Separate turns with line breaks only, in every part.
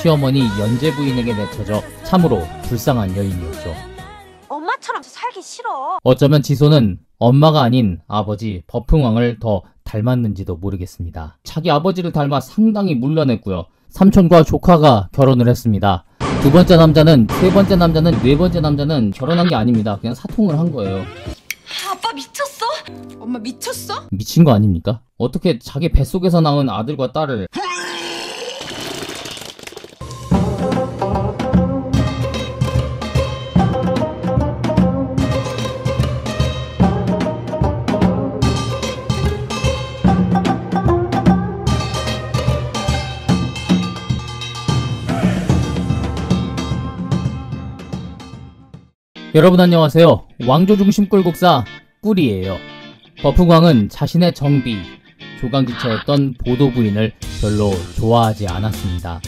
시어머니 연재 부인에게 내쳐져 참으로 불쌍한 여인이었죠.
엄마처럼 살기 싫어.
어쩌면 지소는 엄마가 아닌 아버지 버풍왕을 더 닮았는지도 모르겠습니다. 자기 아버지를 닮아 상당히 물러냈고요. 삼촌과 조카가 결혼을 했습니다. 두 번째 남자는, 세 번째 남자는, 네 번째 남자는 결혼한 게 아닙니다. 그냥 사통을 한 거예요.
아빠 미쳤어?
엄마 미쳤어?
미친 거 아닙니까? 어떻게 자기 뱃속에서 낳은 아들과 딸을 여러분 안녕하세요. 왕조 중심 꿀국사 꿀이에요. 버프광은 자신의 정비, 조강지처였던 보도 부인을 별로 좋아하지 않았습니다.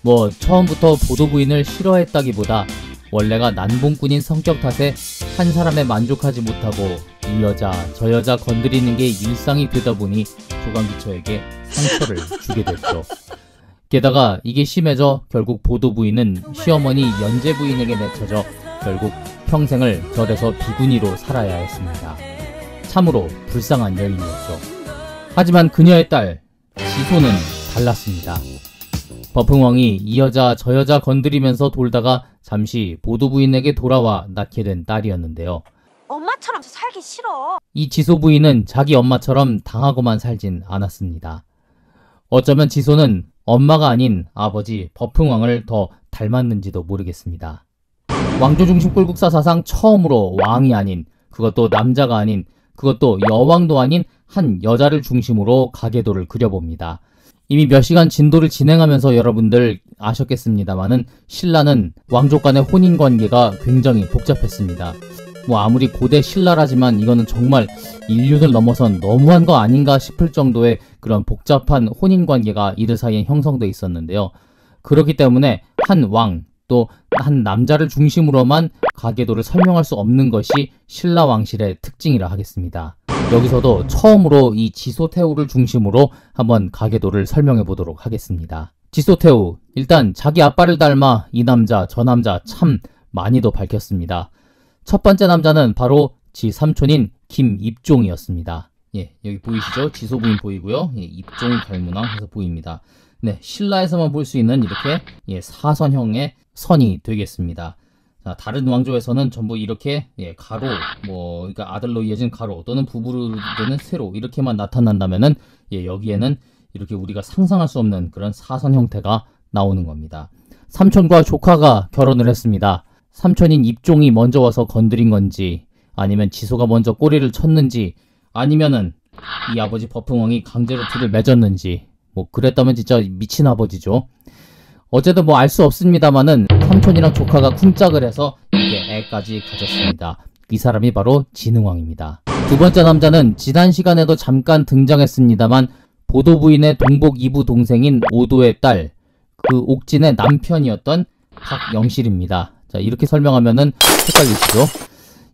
뭐 처음부터 보도 부인을 싫어했다기보다 원래가 난봉꾼인 성격 탓에 한 사람에 만족하지 못하고 이 여자 저 여자 건드리는 게 일상이 되다 보니 조강기처에게 상처를 주게 됐죠. 게다가 이게 심해져 결국 보도 부인은 시어머니 연재 부인에게 내쳐져 결국 평생을 절에서 비구니로 살아야 했습니다. 참으로 불쌍한 여인이었죠. 하지만 그녀의 딸 지소는 달랐습니다. 버풍왕이 이 여자 저 여자 건드리면서 돌다가 잠시 보도 부인에게 돌아와 낳게 된 딸이었는데요.
엄마처럼 살기 싫어.
이 지소 부인은 자기 엄마처럼 당하고만 살진 않았습니다. 어쩌면 지소는 엄마가 아닌 아버지 버풍왕을 더 닮았는지도 모르겠습니다. 왕조 중심 꿀국사 사상 처음으로 왕이 아닌 그것도 남자가 아닌 그것도 여왕도 아닌 한 여자를 중심으로 가계도를 그려봅니다. 이미 몇 시간 진도를 진행하면서 여러분들 아셨겠습니다만은 신라는 왕족 간의 혼인 관계가 굉장히 복잡했습니다. 뭐 아무리 고대 신라라지만 이거는 정말 인류를 넘어선 너무한 거 아닌가 싶을 정도의 그런 복잡한 혼인 관계가 이들 사이에 형성돼 있었는데요. 그렇기 때문에 한 왕, 또 한 남자를 중심으로만 가계도를 설명할 수 없는 것이 신라 왕실의 특징이라 하겠습니다. 여기서도 처음으로 이 지소태우를 중심으로 한번 가계도를 설명해 보도록 하겠습니다. 지소태우, 일단 자기 아빠를 닮아 이 남자, 저 남자 참 많이도 밝혔습니다. 첫 번째 남자는 바로 지 삼촌인 김입종이었습니다. 예, 여기 보이시죠? 지소 부인 보이고요. 예, 입종 갈문왕 해서 보입니다. 네, 신라에서만 볼 수 있는 이렇게 예, 사선형의 선이 되겠습니다. 자, 다른 왕조에서는 전부 이렇게 예, 가로, 뭐 그러니까 아들로 이어진 가로 또는 부부로 되는 세로 이렇게만 나타난다면은 예, 여기에는 이렇게 우리가 상상할 수 없는 그런 사선 형태가 나오는 겁니다. 삼촌과 조카가 결혼을 했습니다. 삼촌인 입종이 먼저 와서 건드린 건지 아니면 지소가 먼저 꼬리를 쳤는지 아니면은 이 아버지 버풍왕이 강제로 둘을 맺었는지 뭐 그랬다면 진짜 미친 아버지죠. 어쨌든 뭐알 수 없습니다만은 삼촌이랑 조카가 쿵짝을 해서 이게 애까지 가졌습니다. 이 사람이 바로 진흥왕입니다. 두 번째 남자는 지난 시간에도 잠깐 등장했습니다만 보도 부인의 동복 이부 동생인 오도의 딸, 그 옥진의 남편이었던 박영실입니다. 자 이렇게 설명하면은 헷갈리시죠?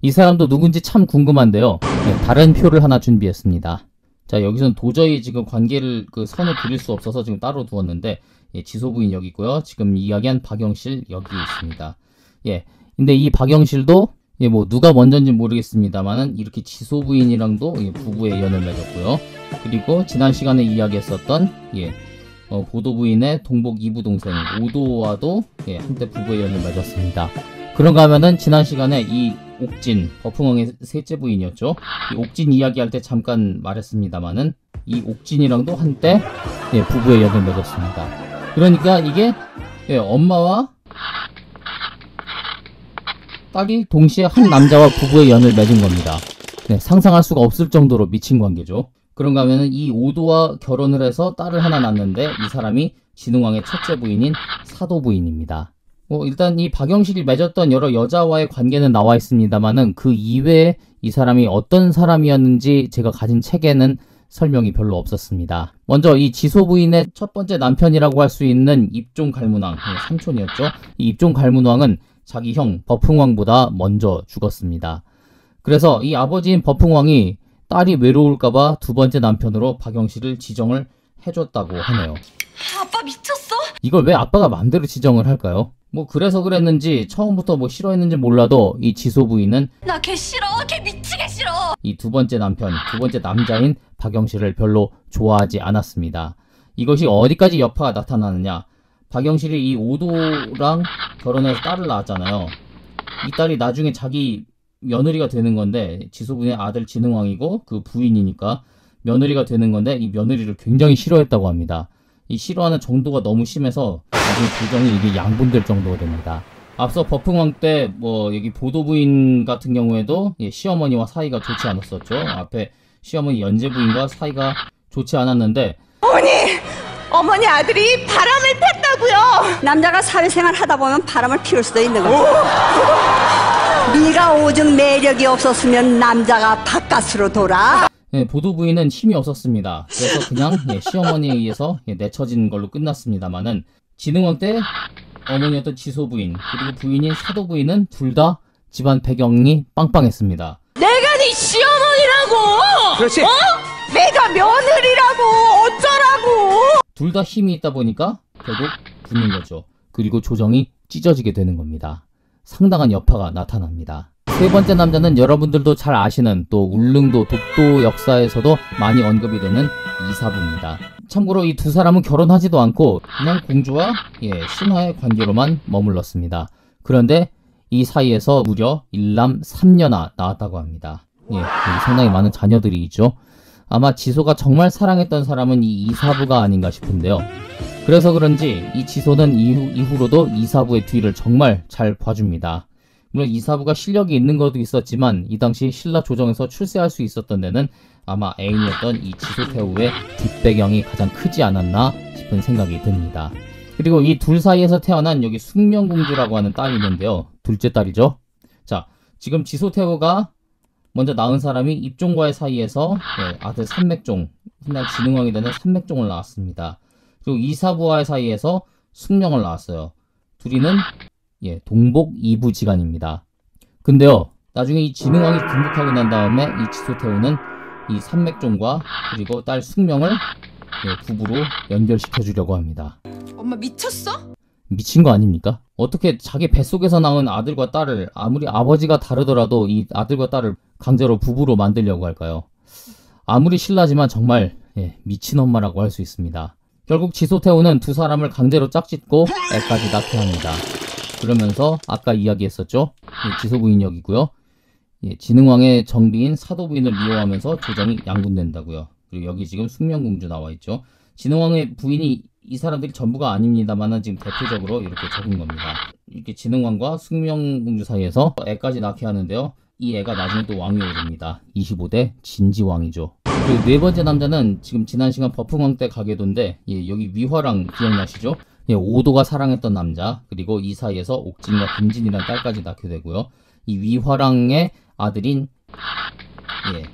이 사람도 누군지 참 궁금한데요. 네, 다른 표를 하나 준비했습니다. 자 여기서는 도저히 지금 관계를 그 선을 그릴 수 없어서 지금 따로 두었는데 예, 지소 부인 여기 있고요. 지금 이야기한 박영실 여기 있습니다. 예, 근데 이 박영실도 예, 뭐 누가 먼저인지 모르겠습니다만은 이렇게 지소 부인이랑도 예, 부부의 연을 맺었고요. 그리고 지난 시간에 이야기했었던 예, 어, 보도 부인의 동복 이부 동생 오도와도 예, 한때 부부의 연을 맺었습니다. 그런가 하면은 지난 시간에 이 옥진 버풍왕의 셋째 부인이었죠. 이 옥진 이야기할 때 잠깐 말했습니다만은 이 옥진이랑도 한때 예, 부부의 연을 맺었습니다. 그러니까 이게 예, 엄마와 딸이 동시에 한 남자와 부부의 연을 맺은 겁니다. 네, 상상할 수가 없을 정도로 미친 관계죠. 그런가 하면은 이 오도와 결혼을 해서 딸을 하나 낳는데 이 사람이 진흥왕의 첫째 부인인 사도 부인입니다. 뭐 일단 이 박영실이 맺었던 여러 여자와의 관계는 나와 있습니다만은 그 이외에 이 사람이 어떤 사람이었는지 제가 가진 책에는 설명이 별로 없었습니다. 먼저 이 지소 부인의 첫 번째 남편이라고 할 수 있는 입종 갈문왕, 네, 삼촌이었죠. 이 입종 갈문왕은 자기 형 버풍왕보다 먼저 죽었습니다. 그래서 이 아버지인 버풍왕이 딸이 외로울까봐 두 번째 남편으로 박영실을 지정을 해줬다고 하네요.
아빠 미쳤어?
이걸 왜 아빠가 마음대로 지정을 할까요? 뭐 그래서 그랬는지 처음부터 뭐 싫어했는지 몰라도 이 지소 부인은
나 걔 싫어. 걔 미치게 싫어.
이 두 번째 남편, 두 번째 남자인 박영실을 별로 좋아하지 않았습니다. 이것이 어디까지 여파가 나타나느냐? 박영실이 이 오도랑 결혼해서 딸을 낳았잖아요. 이 딸이 나중에 자기 며느리가 되는 건데 지소 부인의 아들 진흥왕이고 그 부인이니까 며느리가 되는 건데 이 며느리를 굉장히 싫어했다고 합니다. 이 싫어하는 정도가 너무 심해서 나중에 부정이 이게 양분될 정도가 됩니다. 앞서 버풍왕 때 뭐 여기 보도부인 같은 경우에도 예, 시어머니와 사이가 좋지 않았었죠. 앞에 시어머니 연재부인과 사이가 좋지 않았는데
어머니, 어머니 아들이 바람을 폈다고요. 남자가 사회생활 하다 보면 바람을 피울 수도 있는 거죠. 네가 오죽 매력이 없었으면 남자가 바깥으로 돌아.
예, 보도 부인은 힘이 없었습니다. 그래서 그냥 예, 시어머니에 의해서 예, 내쳐진 걸로 끝났습니다만은 진흥왕 때 어머니였던 지소 부인 그리고 부인인 사도 부인은 둘 다 집안 배경이 빵빵했습니다.
내가 네 시어머니라고.
그렇지.
내가 며느리라고 어쩌라고.
둘 다 힘이 있다 보니까 결국 붙는 거죠. 그리고 조정이 찢어지게 되는 겁니다. 상당한 여파가 나타납니다. 세 번째 남자는 여러분들도 잘 아시는 또 울릉도 독도 역사에서도 많이 언급이 되는 이사부입니다. 참고로 이 두 사람은 결혼하지도 않고 그냥 공주와 예, 신하의 관계로만 머물렀습니다. 그런데 이 사이에서 무려 일남 3년아 낳았다고 합니다. 예, 상당히 많은 자녀들이 있죠. 아마 지소가 정말 사랑했던 사람은 이 이사부가 아닌가 싶은데요. 그래서 그런지 이 지소는 이후, 이후로도 이사부의 뒤를 정말 잘 봐줍니다. 물론 이사부가 실력이 있는 것도 있었지만 이 당시 신라 조정에서 출세할 수 있었던 데는 아마 애인이었던 이 지소태후의 뒷배경이 가장 크지 않았나 싶은 생각이 듭니다. 그리고 이 둘 사이에서 태어난 여기 숙명공주라고 하는 딸이 있는데요. 둘째 딸이죠. 자, 지금 지소태후가 먼저 낳은 사람이 입종과의 사이에서 예, 아들 삼맥종, 훗날 진흥왕이 되는 삼맥종을 낳았습니다. 그리고 이사부와의 사이에서 숙명을 낳았어요. 둘이는 예, 동복 이부지간입니다. 근데요, 나중에 이 진흥왕이 등극하고 난 다음에 이 지소태후는 이 삼맥종과 그리고 딸 숙명을 예, 부부로 연결시켜 주려고 합니다.
엄마 미쳤어?
미친 거 아닙니까? 어떻게 자기 뱃속에서 낳은 아들과 딸을 아무리 아버지가 다르더라도 이 아들과 딸을 강제로 부부로 만들려고 할까요? 아무리 신라지만 정말 예, 미친 엄마라고 할 수 있습니다. 결국 지소태우는 두 사람을 강제로 짝짓고 애까지 낳게 합니다. 그러면서 아까 이야기했었죠? 예, 지소부인역이고요. 예, 진흥왕의 정비인 사도부인을 미워하면서 조정이 양분된다고요. 그리고 여기 지금 숙명공주 나와 있죠. 진흥왕의 부인이 이 사람들이 전부가 아닙니다만은 지금 대표적으로 이렇게 적은 겁니다. 이렇게 진흥왕과 숙명공주 사이에서 애까지 낳게 하는데요. 이 애가 나중에 또 왕이 오릅니다. 25대 진지왕이죠. 그리고 네 번째 남자는 지금 지난 시간 버풍왕 때 가게도인데 예, 여기 위화랑 기억나시죠? 예, 오도가 사랑했던 남자 그리고 이 사이에서 옥진과 금진이라는 딸까지 낳게 되고요. 이 위화랑의 아들인 예,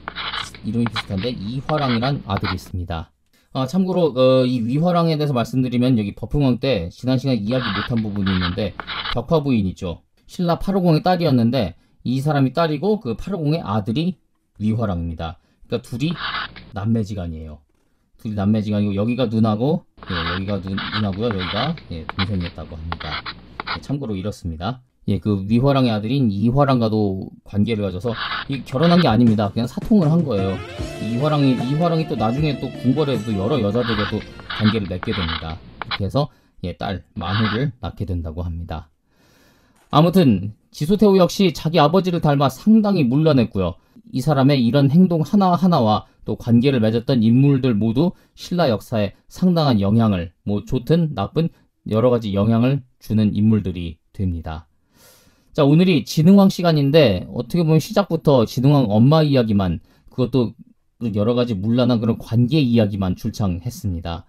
이름이 비슷한데 이화랑이란 아들이 있습니다. 아, 참고로 어, 이 위화랑에 대해서 말씀드리면 여기 버풍왕 때 지난 시간 이야기 못한 부분이 있는데 벽화 부인 있죠. 신라 850의 딸이었는데 이 사람이 딸이고 그 850의 아들이 위화랑입니다. 그러니까 둘이 남매지간이에요. 둘이 남매 지간이고 여기가 누나고 예, 여기가 누, 누나고요. 여기가 예, 동생이었다고 합니다. 예, 참고로 이렇습니다. 예, 그 위화랑의 아들인 이화랑과도 관계를 가져서 이 결혼한 게 아닙니다. 그냥 사통을 한 거예요. 이화랑이 이화랑이 또 나중에 또 궁궐에도 여러 여자들과도 관계를 맺게 됩니다. 이렇게 해서 예, 딸 만우를 낳게 된다고 합니다. 아무튼 지소태우 역시 자기 아버지를 닮아 상당히 문란했고요. 이 사람의 이런 행동 하나하나와 또 관계를 맺었던 인물들 모두 신라 역사에 상당한 영향을 뭐 좋든 나쁜 여러 가지 영향을 주는 인물들이 됩니다. 자, 오늘이 진흥왕 시간인데 어떻게 보면 시작부터 진흥왕 엄마 이야기만 그것도 여러 가지 문란한 그런 관계 이야기만 출창했습니다.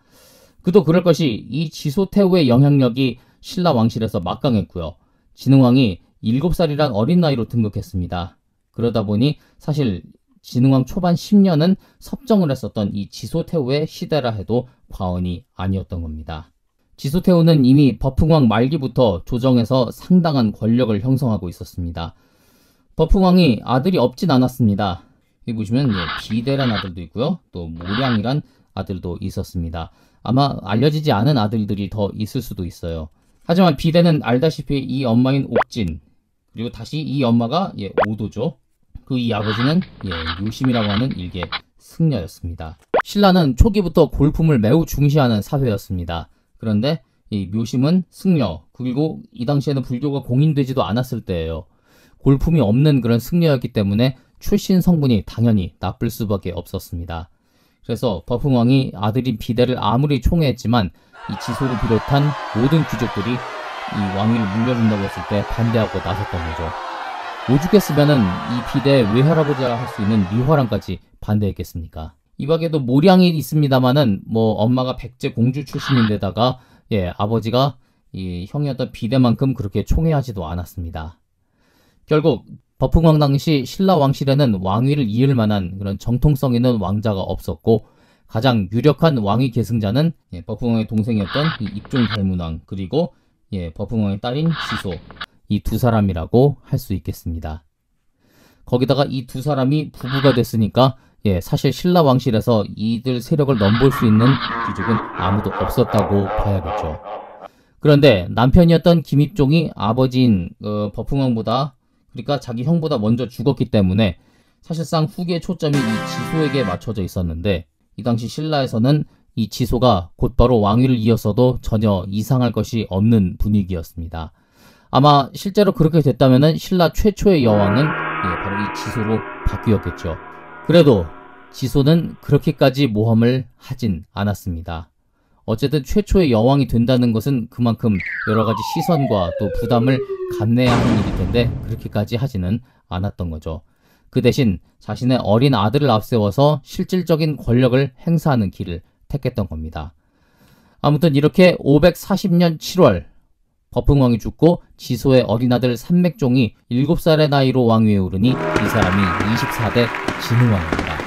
그도 그럴 것이 이 지소태후의 영향력이 신라 왕실에서 막강했고요. 진흥왕이 7살이란 어린 나이로 등극했습니다. 그러다 보니 사실 진흥왕 초반 10년은 섭정을 했었던 이 지소태후의 시대라 해도 과언이 아니었던 겁니다. 지소태후는 이미 버풍왕 말기부터 조정에서 상당한 권력을 형성하고 있었습니다. 버풍왕이 아들이 없진 않았습니다. 여기 보시면 예, 비대란 아들도 있고요. 또 모량이란 아들도 있었습니다. 아마 알려지지 않은 아들들이 더 있을 수도 있어요. 하지만 비대는 알다시피 이 엄마인 옥진 그리고 다시 이 엄마가 예, 오도죠. 그 이 아버지는 예, 묘심이라고 하는 일개 승려였습니다. 신라는 초기부터 골품을 매우 중시하는 사회였습니다. 그런데 이 묘심은 승려 그리고 이 당시에는 불교가 공인되지도 않았을 때예요. 골품이 없는 그런 승려였기 때문에 출신 성분이 당연히 나쁠 수밖에 없었습니다. 그래서 버풍왕이 아들인 비대를 아무리 총애했지만 이 지소를 비롯한 모든 귀족들이 이 왕위를 물려준다고 했을 때 반대하고 나섰던 거죠. 오죽했으면은 이 비대 외할아버지라 할 수 있는 미화랑까지 반대했겠습니까? 이 밖에도 모량이 있습니다만은 뭐 엄마가 백제 공주 출신인데다가 예 아버지가 이 형이었던 비대만큼 그렇게 총애하지도 않았습니다. 결국 버풍왕 당시 신라 왕실에는 왕위를 이을 만한 그런 정통성 있는 왕자가 없었고 가장 유력한 왕위 계승자는 예, 버풍왕의 동생이었던 이 입종 달문왕 그리고 예, 버풍왕의 딸인 시소 이 두 사람이라고 할 수 있겠습니다. 거기다가 이 두 사람이 부부가 됐으니까 예, 사실 신라 왕실에서 이들 세력을 넘볼 수 있는 귀족은 아무도 없었다고 봐야겠죠. 그런데 남편이었던 김입종이 아버지인 어, 버풍왕보다 그러니까 자기 형보다 먼저 죽었기 때문에 사실상 후계의 초점이 이 지소에게 맞춰져 있었는데 이 당시 신라에서는 이 지소가 곧바로 왕위를 이었어도 전혀 이상할 것이 없는 분위기였습니다. 아마 실제로 그렇게 됐다면 신라 최초의 여왕은 예, 바로 이 지소로 바뀌었겠죠. 그래도 지소는 그렇게까지 모험을 하진 않았습니다. 어쨌든 최초의 여왕이 된다는 것은 그만큼 여러 가지 시선과 또 부담을 감내해야 하는 일일 텐데 그렇게까지 하지는 않았던 거죠. 그 대신 자신의 어린 아들을 앞세워서 실질적인 권력을 행사하는 길을 택했던 겁니다. 아무튼 이렇게 540년 7월 버풍왕이 죽고 지소의 어린 아들 삼맥종이 7살의 나이로 왕위에 오르니 이 사람이 24대 진흥왕입니다.